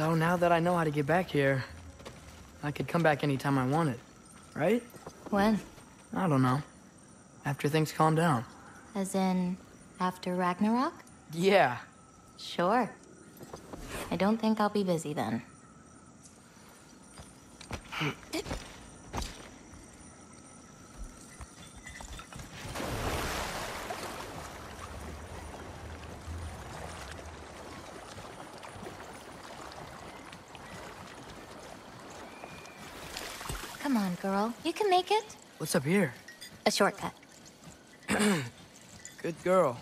So now that I know how to get back here, I could come back anytime I wanted, right? When? I don't know. After things calm down. As in, after Ragnarok? Yeah. Sure. I don't think I'll be busy then. girl. You can make it. What's up here? A shortcut. Good girl.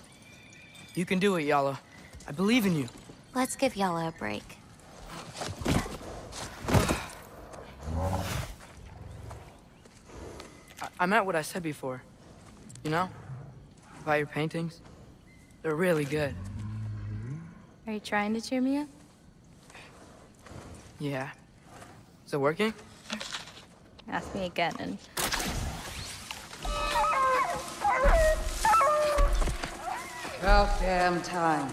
You can do it, Yala. I believe in you. Let's give Yala a break. I, I meant what I said before. You know? About your paintings. They're really good. Are you trying to cheer me up? Yeah. Is it working? Ask me again and... About damn time.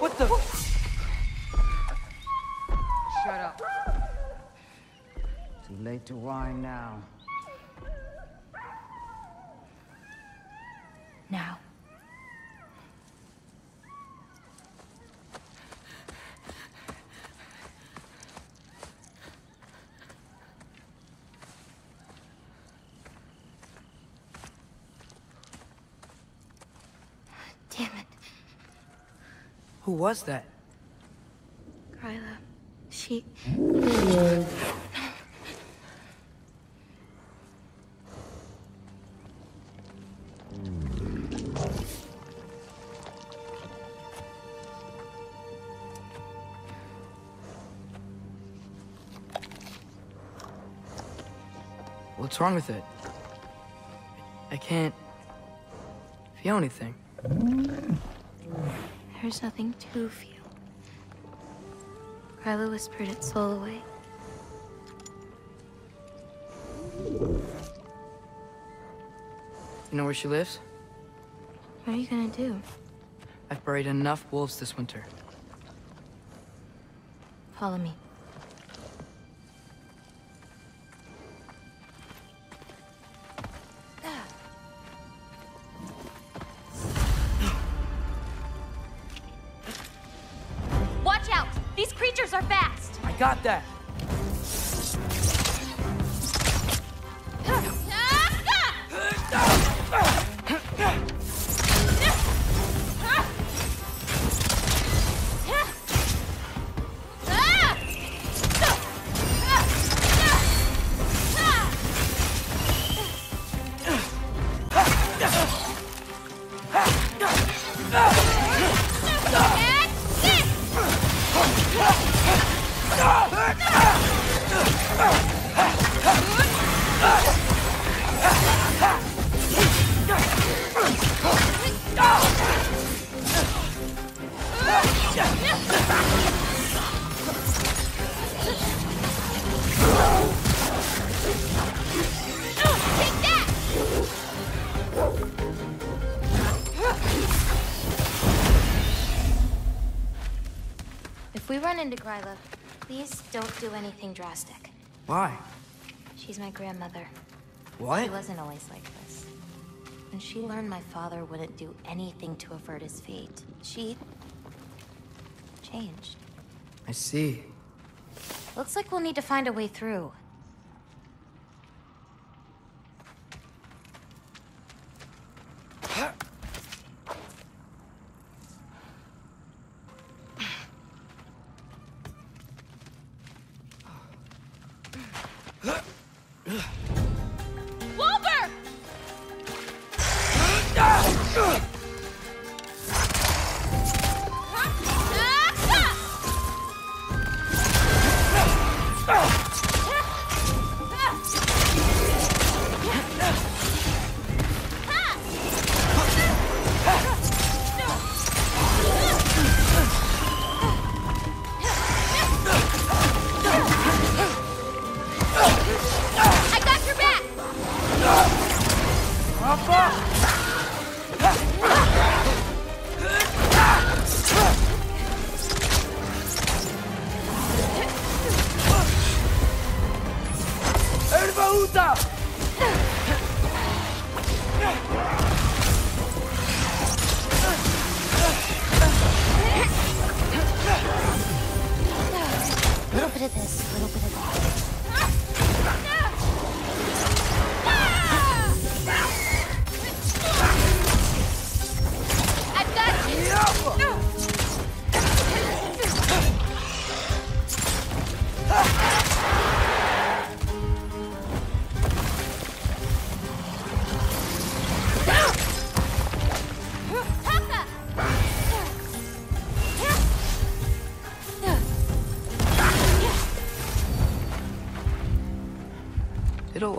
What the? Shut up. Too late to whine now. Now. Damn it. Who was that? Gryla. She... What's wrong with it? I can't feel anything. There's nothing to feel. Gryla whispered its soul away. You know where she lives? What are you gonna do? I've buried enough wolves this winter. Follow me. That! Run into Gryla, please don't do anything drastic. Why? She's my grandmother. What? She wasn't always like this. When she learned my father wouldn't do anything to avert his fate, she... changed. I see. Looks like we'll need to find a way through. 好棒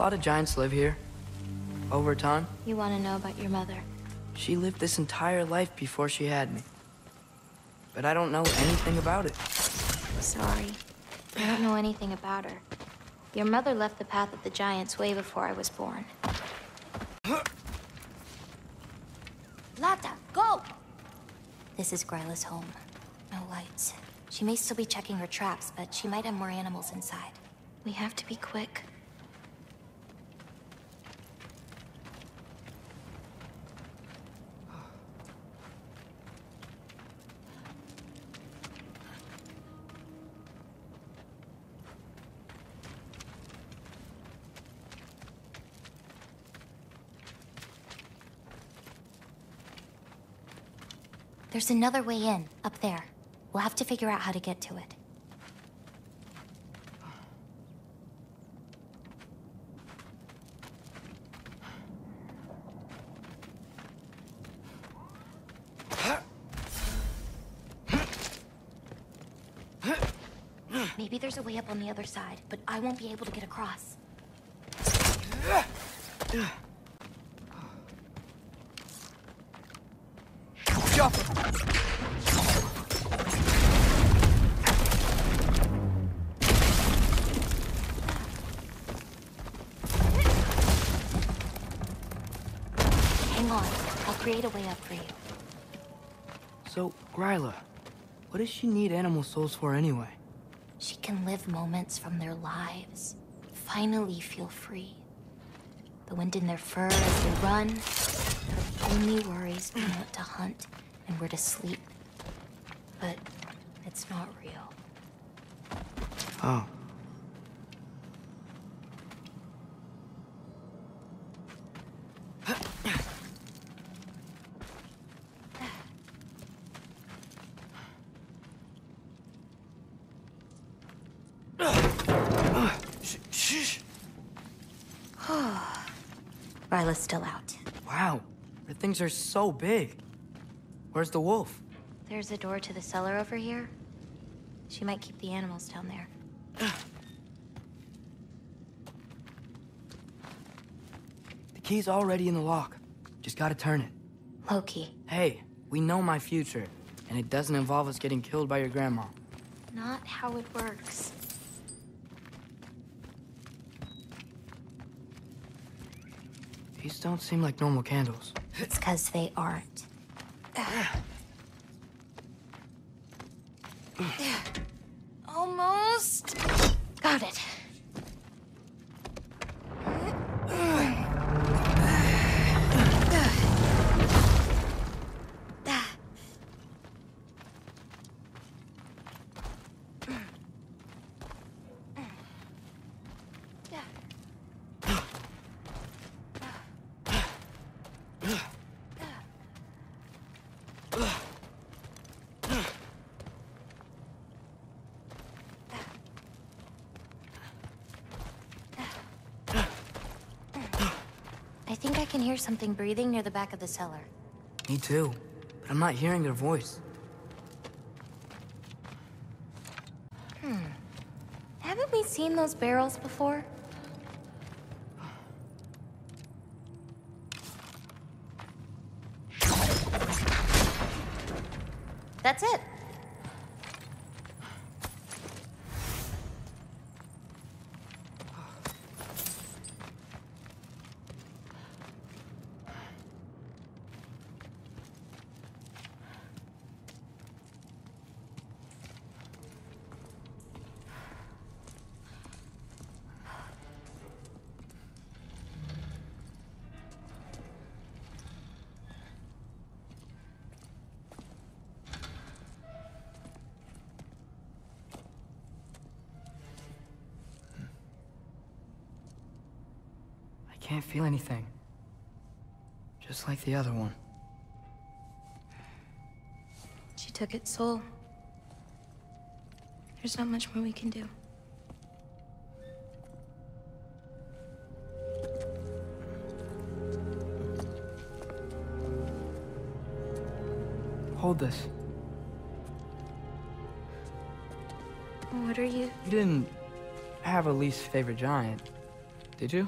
lot of giants live here? Over time? You want to know about your mother? She lived this entire life before she had me. But I don't know anything about it. Sorry. I don't know anything about her. Your mother left the path of the giants way before I was born. Lata, go! This is Gryla's home. No lights. She may still be checking her traps, but she might have more animals inside. We have to be quick. There's another way in, up there. We'll have to figure out how to get to it. Maybe there's a way up on the other side, but I won't be able to get across. For you. So, Gryla, what does she need animal souls for anyway? She can live moments from their lives. Finally feel free. The wind in their fur as they run. Her only worries being what to hunt and where to sleep. But it's not real. Oh. Gryla's still out. Wow, the things are so big. Where's the wolf? There's a door to the cellar over here. She might keep the animals down there. The key's already in the lock. Just gotta turn it. Loki, Hey, we know my future, and it doesn't involve us getting killed by your grandma. not how it works. These don't seem like normal candles. It's because they aren't. Almost. Got it. I think I can hear something breathing near the back of the cellar. Me too, but I'm not hearing their voice. Hmm. Haven't we seen those barrels before? That's it. I can't feel anything. Just like the other one. She took its soul. There's not much more we can do. Hold this. What are you? You didn't have a least favorite giant, Did you?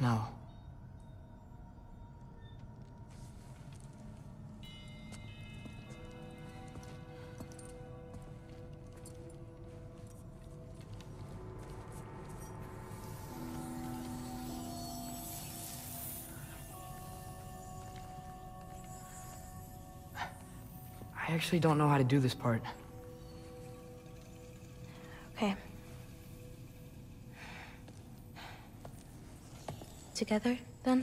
No. I actually don't know how to do this part. Together, then?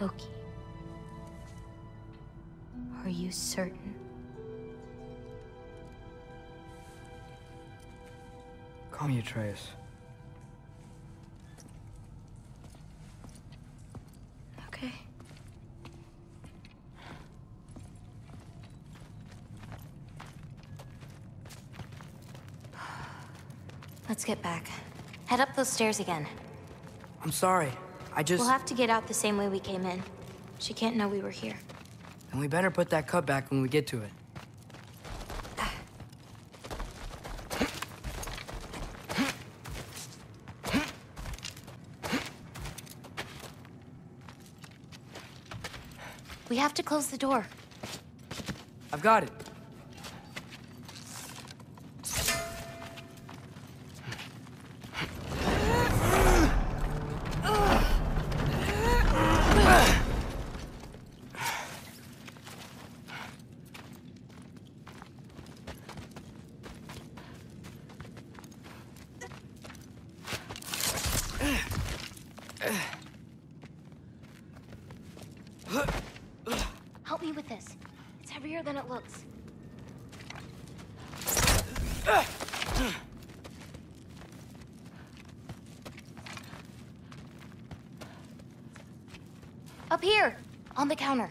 Loki. Are you certain? Call me Atreus. Okay. Let's get back. Head up those stairs again. I'm sorry. I just... We'll have to get out the same way we came in. She can't know we were here. And we better put that cut back when we get to it. We have to close the door. I've got it. Help me with this. It's heavier than it looks. Up here, on the counter.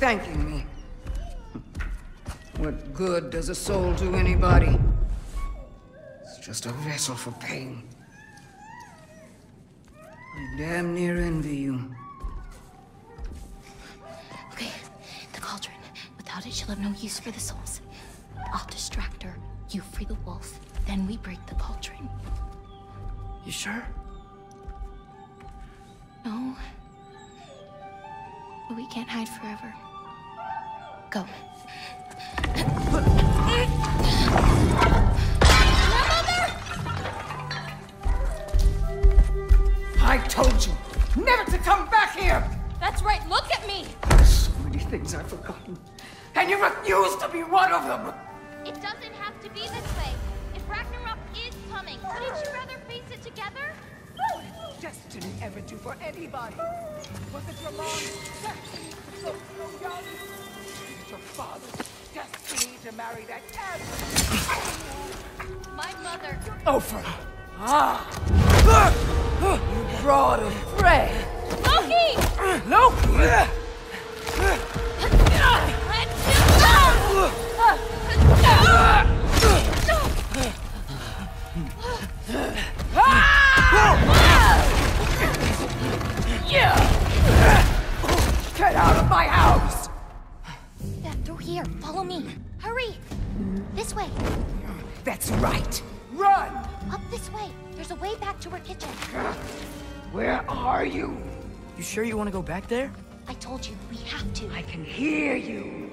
Thanking me. What good does a soul do anybody? It's just a vessel for pain. I damn near envy you. Okay, the cauldron. Without it, she'll have no use for the souls. I'll distract her. You free the wolf. Then we break the cauldron. You sure? No. But we can't hide forever. Go. I told you never to come back here! That's right, look at me! So many things I've forgotten. And you refuse to be one of them! It doesn't have to be this way. If Ragnarok is coming, wouldn't you rather face it together? Destiny ever do for anybody? Was it your mom's your father's destiny to marry that ass? My mother. Ofer! Ah! You brought of prey! Loki! Loki! Want to go back there? I told you, we have to. I can hear you.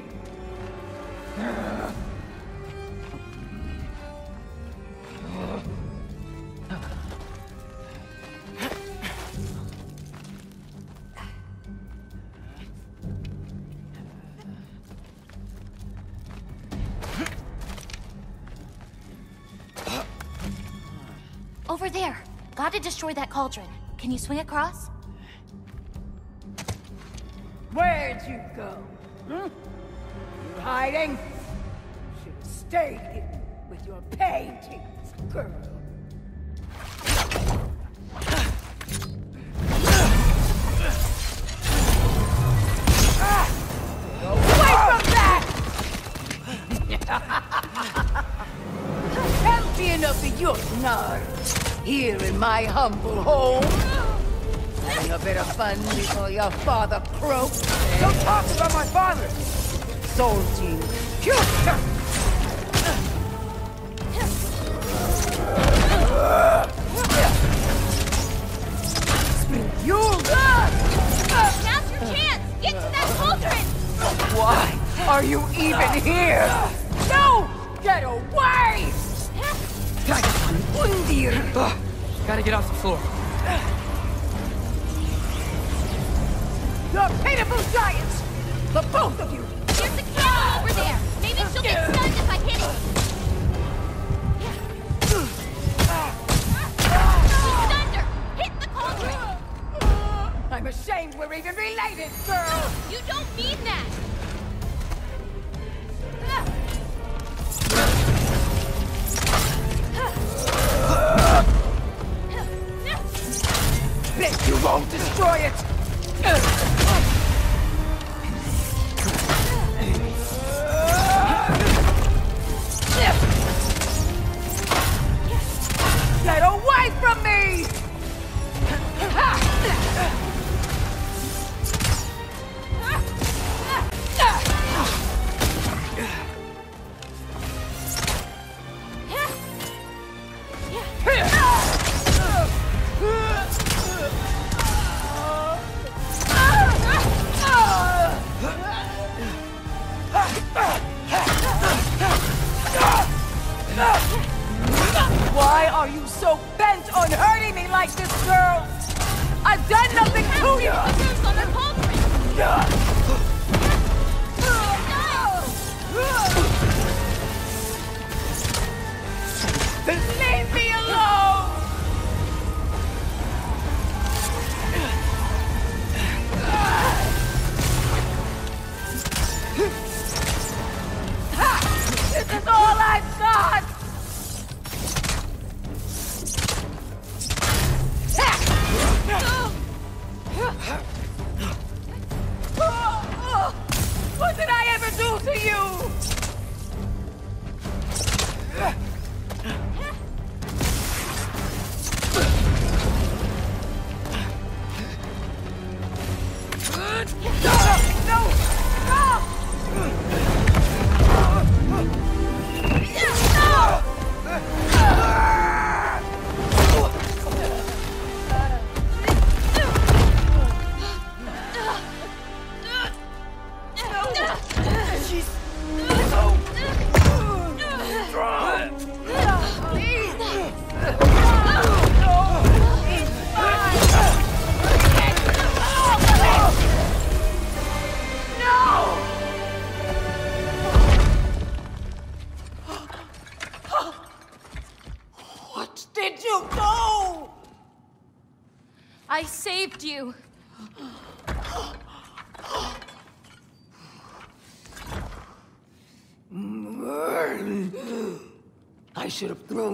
Over there. Gotta destroy that cauldron. Can you swing across? Where'd you go? Hmm? You hiding? Should have stayed hidden with your paintings, girl. That! Champion of the Jotnar, here in my humble home. Having a bit of fun before your father croaks. Don't talk about my father! Salty future! You'll die! Now's your chance! Get to that cauldron! Why are you even here? No! Get away! Dragon Undir! Gotta get off the floor. The pitiful giants! The both of you! There's a candle over there! Maybe she'll get stunned if I hit it! You! Hit the cauldron! I'm ashamed we're even related, girl! You don't mean that! Bet you won't destroy it!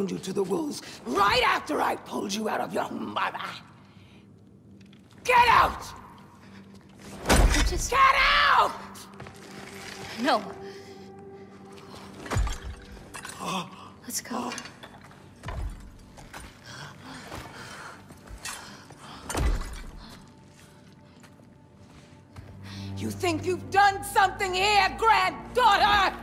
Thrown you to the wolves right after I pulled you out of your mother. Get out! Just Get out! no. Let's go. You think you've done something here, granddaughter?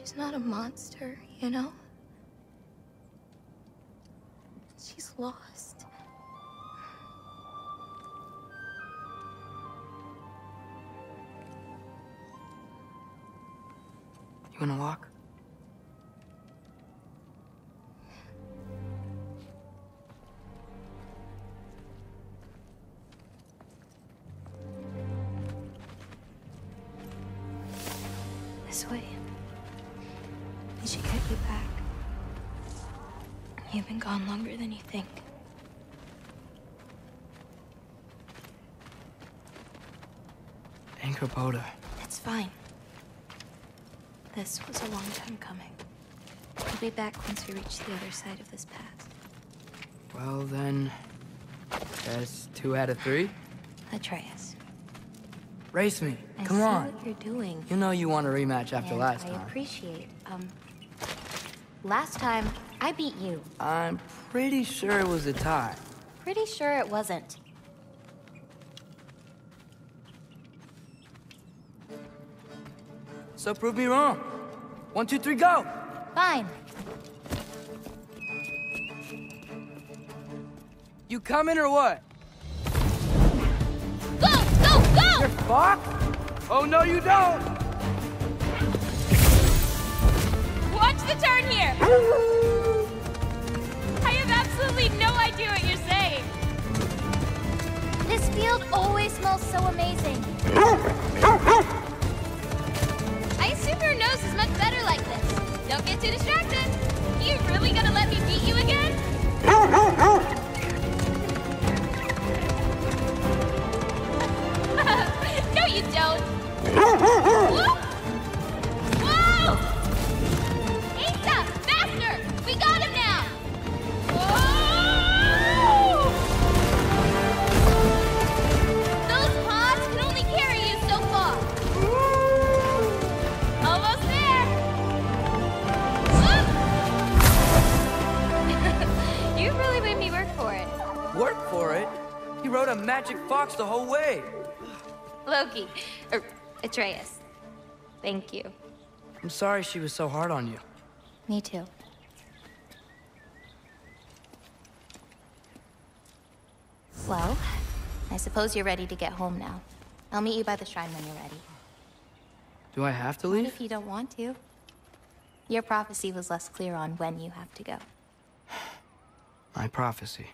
She's not a monster, you know? She's lost. You wanna walk? This way. We should get you back. You've been gone longer than you think. Angrboda. It's fine. This was a long time coming. We'll be back once we reach the other side of this pass. Well then... That's two out of three? Atreus. Race me. I Come see on. what you're doing. You know you want a rematch after and last I time. appreciate, um... Last time, I beat you. I'm pretty sure it was a tie. Pretty sure it wasn't. So prove me wrong. One, two, three, go! Fine. You coming or what? Go! Go! Go! You're fucked? Oh, no, you don't! Watch here! I have absolutely no idea what you're saying. This field always smells so amazing. I assume your nose is much better like this. Don't get too distracted. You really gonna let me beat you again? no, you don't. A magic fox the whole way. Loki. Er, Atreus. Thank you. I'm sorry she was so hard on you. Me too. Well, I suppose you're ready to get home now. I'll meet you by the shrine when you're ready. Do I have to leave? What if you don't want to? Your prophecy was less clear on when you have to go. My prophecy.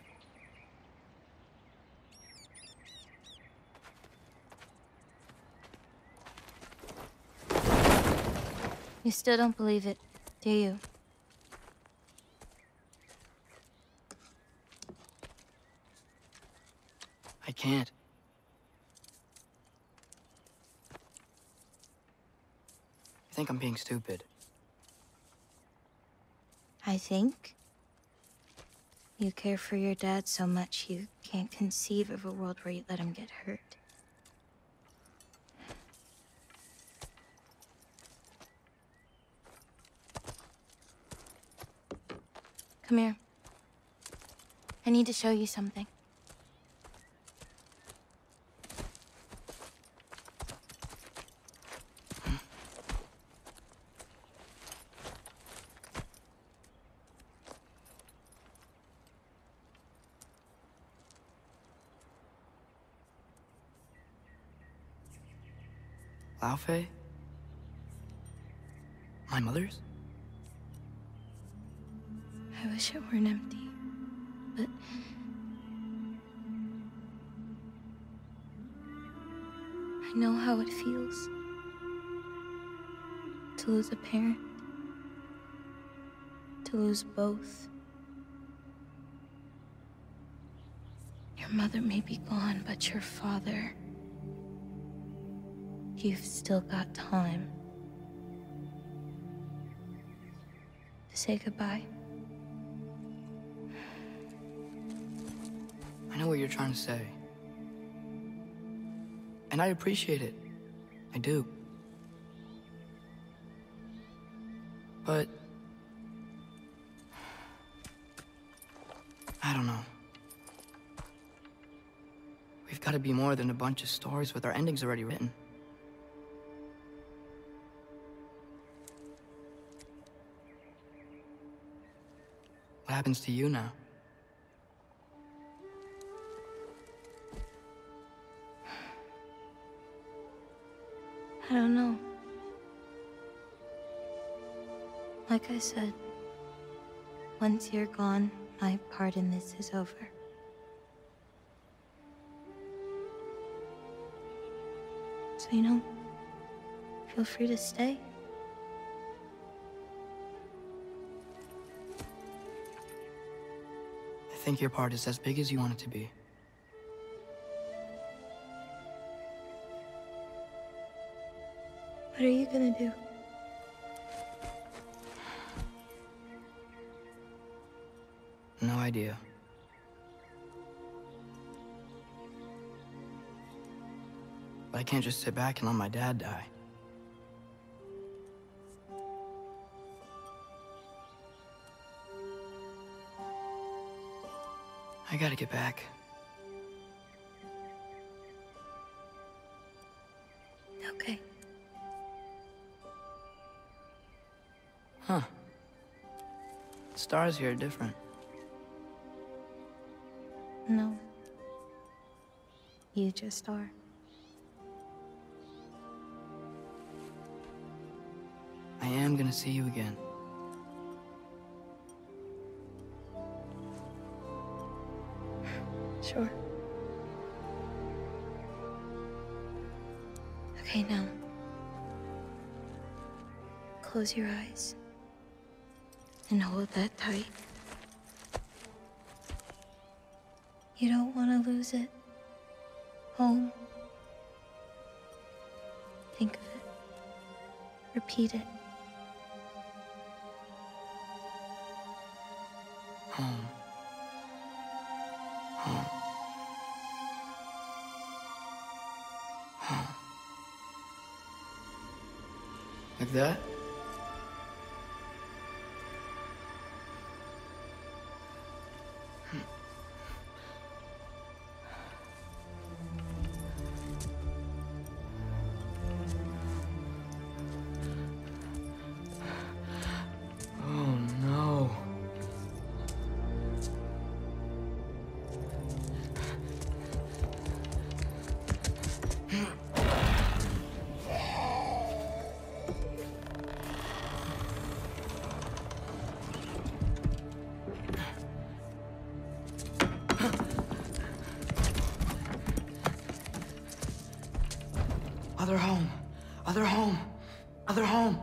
You still don't believe it, do you? I can't. I think I'm being stupid. I think you care for your dad so much you can't conceive of a world where you let him get hurt. Come here. I need to show you something. Lao? My mother's? I wish it weren't empty, but. I know how it feels to lose a parent, to lose both. Your mother may be gone, but your father. You've still got time to say goodbye. You're trying to say. And I appreciate it. I do. But... I don't know. We've got to be more than a bunch of stories with our endings already written. What happens to you now? I don't know. Like I said, once you're gone, my part in this is over. So, you know, feel free to stay. I think your part is as big as you want it to be. What are you gonna do? No idea. But I can't just sit back and let my dad die. I gotta get back. Stars here are different. No. You just are. I am gonna see you again. Sure. Okay, now. Close your eyes. And hold that tight. You don't want to lose it. Home. Think of it. Repeat it. Home. Home. Home. Like that? Other home. Other home.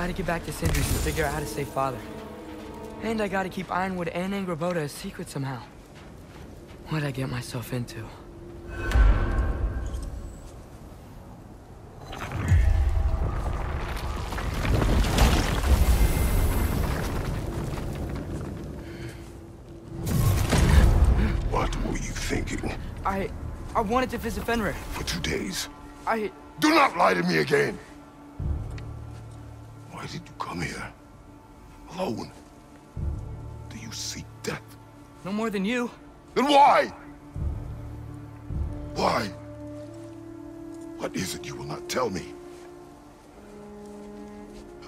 I gotta get back to Sindri's and figure out how to save Father. And I gotta keep Ironwood and Angrboda a secret somehow. What'd I get myself into? What were you thinking? I... I wanted to visit Fenrir. For two days? I... Do not lie to me again! Come here? Alone? Do you seek death? No more than you. Then why? Why? What is it you will not tell me?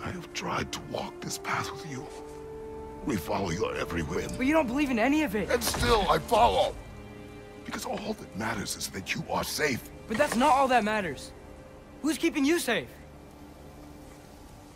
I have tried to walk this path with you. We follow your every whim. But you don't believe in any of it. And still I follow. Because all that matters is that you are safe. But that's not all that matters. Who's keeping you safe?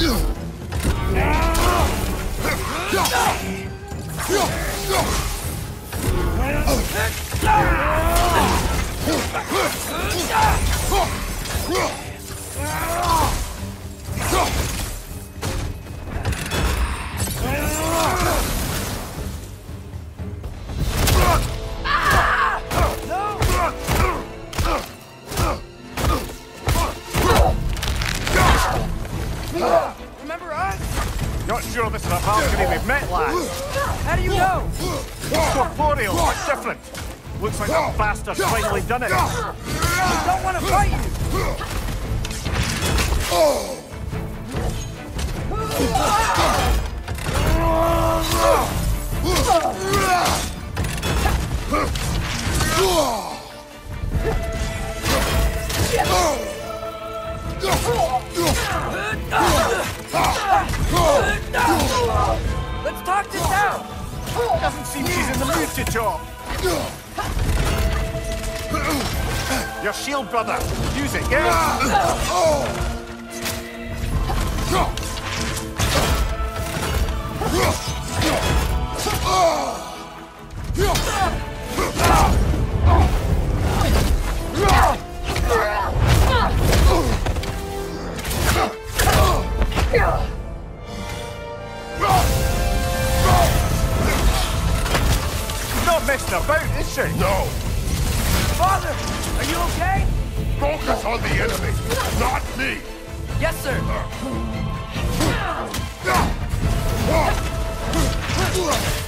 Ugh! Remember Not sure this is a Valkyrie we've met, lads. How do you know? Corporeal, but different. Looks like that bastard's finally done it. I don't want to fight you. Let's talk this out. Doesn't seem she's in the mood to talk. Your shield, brother. Use it, yeah? Ah! She's not messing about, is she? No! Father, are you okay? Focus on the enemy, not me! Yes, sir. That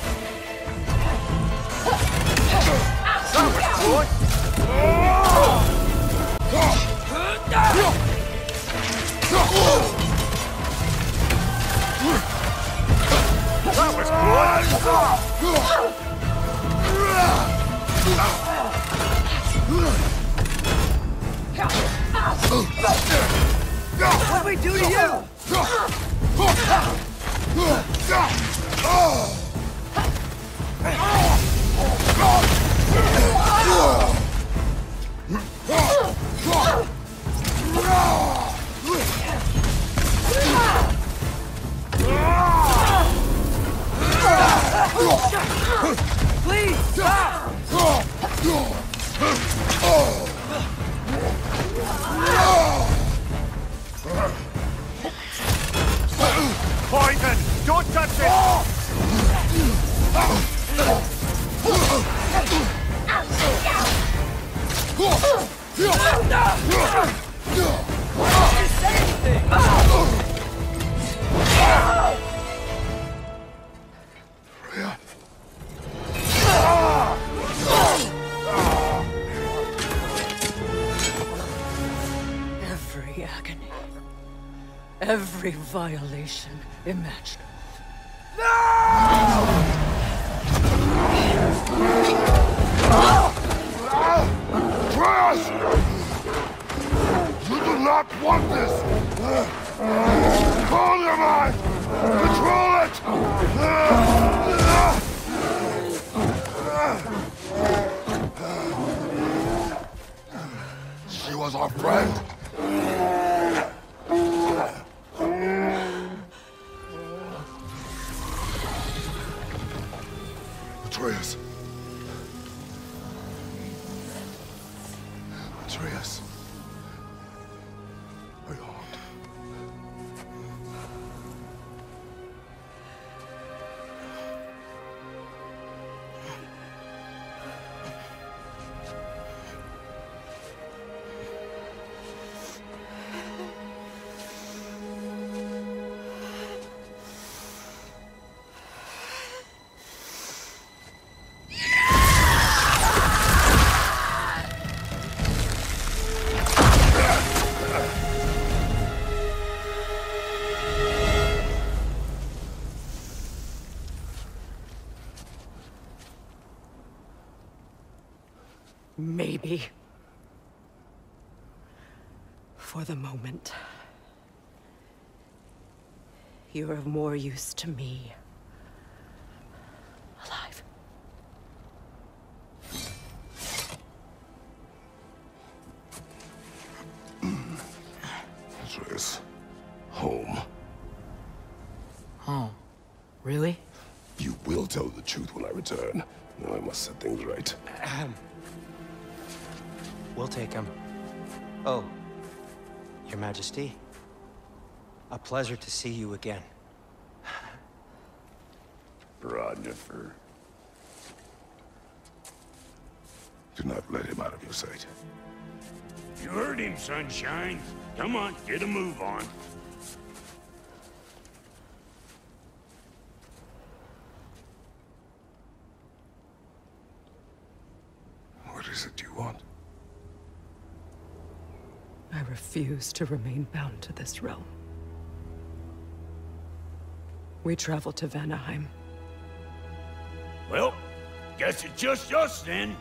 Every violation imaginable. Freya! You do not want this! Control your mind! Control it! She was our friend. Atreus. Maybe. For the moment. You're of more use to me. Alive. Atreus. Home. Oh, really? You will tell the truth when I return. Now I must set things right. We'll take him. Oh, Your Majesty. A pleasure to see you again. Rodnifer. Do not let him out of your sight. You heard him, Sunshine. Come on, get a move on. What is it you want? I refuse to remain bound to this realm. We travel to Vanaheim. Well, guess it's just us then.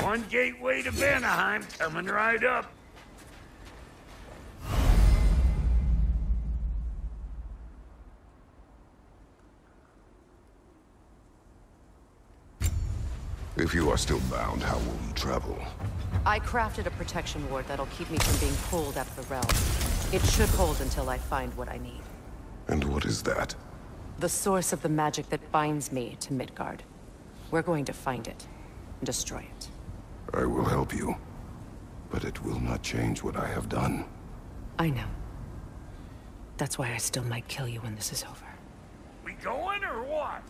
One gateway to Vanaheim coming right up. If you are still bound, how will you travel? I crafted a protection ward that'll keep me from being pulled out of the realm. It should hold until I find what I need. And what is that? The source of the magic that binds me to Midgard. We're going to find it and destroy it. I will help you. But it will not change what I have done. I know. That's why I still might kill you when this is over. We going or what?